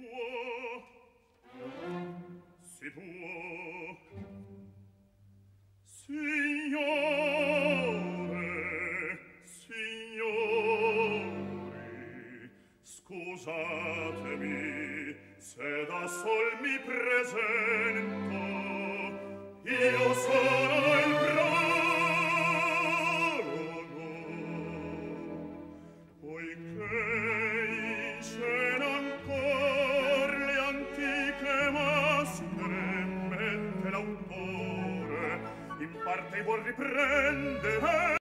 può si può. Signore signori scusatemi se da sol mi presento parte vuol riprendere.